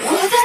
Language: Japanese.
私